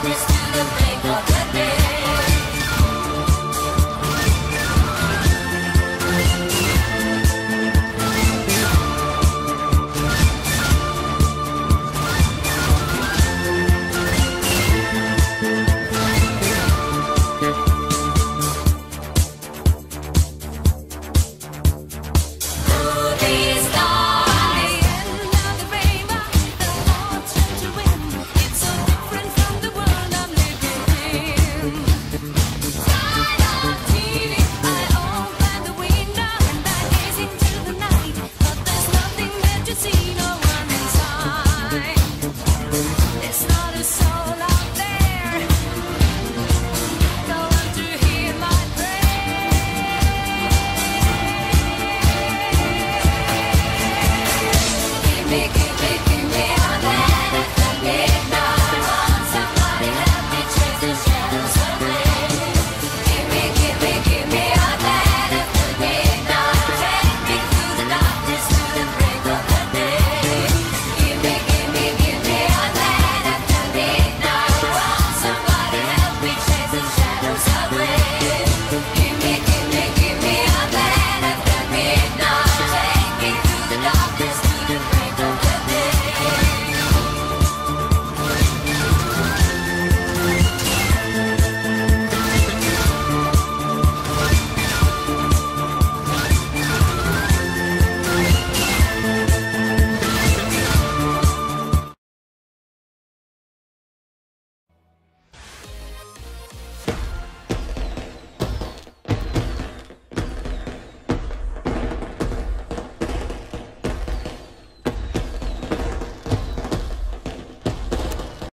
This to the